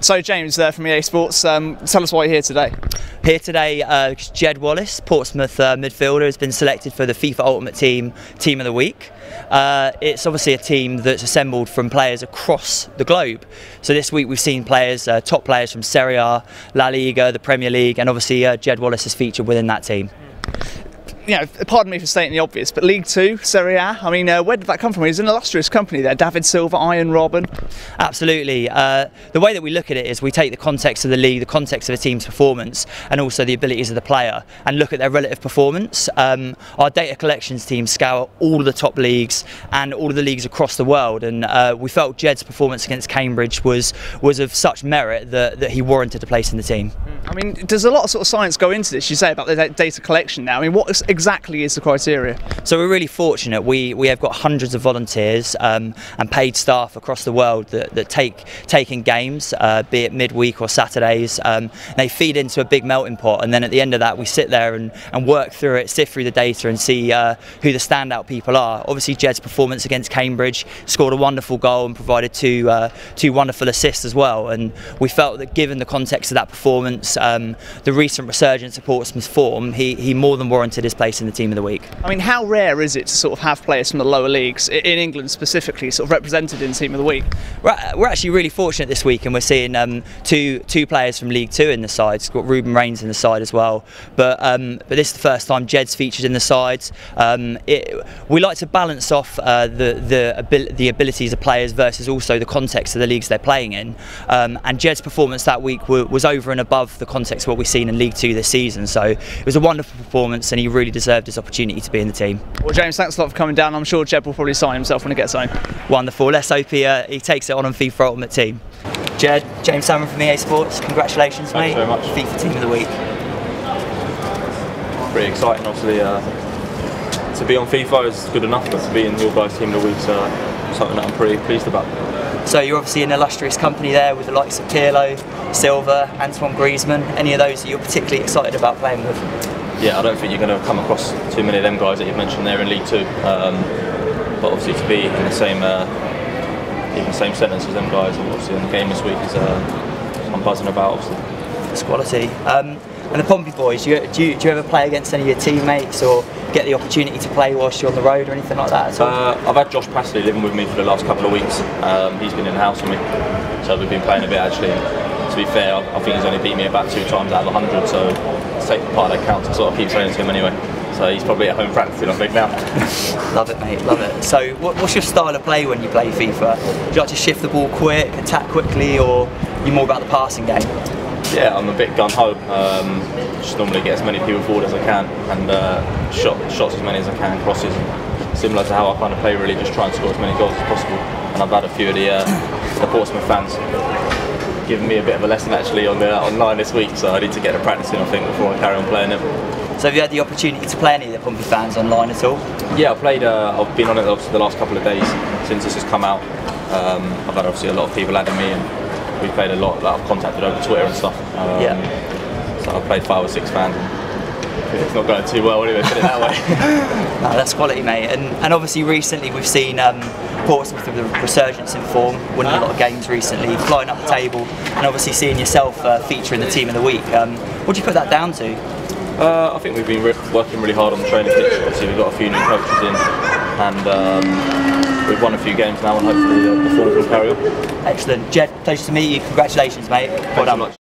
So, James, there from EA Sports, um, tell us why you're here today. Here today, uh, Jed Wallace, Portsmouth uh, midfielder, has been selected for the FIFA Ultimate Team Team of the Week. Uh, it's obviously a team that's assembled from players across the globe. So this week we've seen players, uh, top players from Serie A, La Liga, the Premier League, and obviously uh, Jed Wallace is featured within that team you know, pardon me for stating the obvious, but League Two, Serie A. I mean, uh, where did that come from? He's an illustrious company there. David Silva, Arjen Robben. Absolutely. Uh, the way that we look at it is we take the context of the league, the context of a team's performance, and also the abilities of the player, and look at their relative performance. Um, our data collections team scour all of the top leagues and all of the leagues across the world, and uh, we felt Jed's performance against Cambridge was was of such merit that, that he warranted a place in the team. I mean, does a lot of sort of science go into this? You say about the data collection now. I mean, what exactly is the criteria? So we're really fortunate. We we have got hundreds of volunteers um, and paid staff across the world that, that take in games, uh, be it midweek or Saturdays. Um, they feed into a big melting pot, and then at the end of that, we sit there and, and work through it, sift through the data, and see uh, who the standout people are. Obviously, Jed's performance against Cambridge scored a wonderful goal and provided two uh, two wonderful assists as well. And we felt that given the context of that performance um, the recent resurgence of Portsmouth's form, he, he more than warranted his place in the team of the week. I mean, how rare is it to sort of have players from the lower leagues in England specifically sort of represented in team of the week? We're, we're actually really fortunate this week, and we're seeing um, two two players from League Two in the side. It's got Ruben Raines in the side as well. But um, but this is the first time Jed's featured in the sides. Um, it, we like to balance off uh, the the, the abilities of players versus also the context of the leagues they're playing in. Um, and Jed's performance that week was over and above the context of what we've seen in League Two this season. So it was a wonderful performance, and he really deserved his opportunity to be in the team. Well, James, thanks a lot for coming down. I'm sure Jed will probably sign himself when he gets home. Wonderful. Let's hope he, uh, he takes it on on FIFA Ultimate Team. Jed, James Salmon from EA Sports, congratulations, Thanks mate. very much. FIFA Team of the Week. Pretty exciting, obviously. Uh, to be on FIFA is good enough, but to be in your guys' team of the week is uh, something that I'm pretty pleased about. So you're obviously an illustrious company there with the likes of Pirlo, Silva, Antoine Griezmann. Any of those that you're particularly excited about playing with? Yeah, I don't think you're going to come across too many of them guys that you've mentioned there in League Two. Um, but obviously to be in the same uh, even the same sentence as them guys, obviously in the game this week is uh, I'm buzzing about. Obviously, it's quality. Um, and the Pompey boys, do you, do you, do you ever play against any of your teammates or get the opportunity to play whilst you're on the road or anything like that? Uh, I've had Josh Passley living with me for the last couple of weeks. Um, he's been in the house with me, so we've been playing a bit actually. To be fair, I think he's only beat me about two times out of 100, so to take part of that counts. I sort of keep training to him anyway. So he's probably at home practicing, I think now. love it, mate. Love it. So, what, what's your style of play when you play FIFA? Do you like to shift the ball quick, attack quickly, or you more about the passing game? Yeah, I'm a bit gun ho. Um, just normally get as many people forward as I can and uh, shot shots as many as I can, crosses. Similar to how I kind of play, really, just try and score as many goals as possible. And I've had a few of the, uh, the Portsmouth fans giving me a bit of a lesson actually on the online this week, so I need to get the practice in, I think, before I carry on playing them. So have you had the opportunity to play any of the Pompey fans online at all? Yeah, I've played. Uh, I've been on it obviously the last couple of days since this has come out. Um, I've had obviously a lot of people adding me, and we've played a lot that I've contacted over Twitter and stuff. Um, yeah. So I've played five or six fans. It's not going too well anyway, put it that way. no, that's quality, mate. And, and obviously, recently we've seen um, Portsmouth with a resurgence in form, winning a lot of games recently, flying up the table, and obviously seeing yourself uh, feature in the team of the week. Um, what do you put that down to? Uh, I think we've been re working really hard on the training pitch. Obviously, we've got a few new coaches in, and um, we've won a few games now, and hopefully the, the form will carry on. Excellent, Jed. Pleasure to meet you. Congratulations, mate. Well done.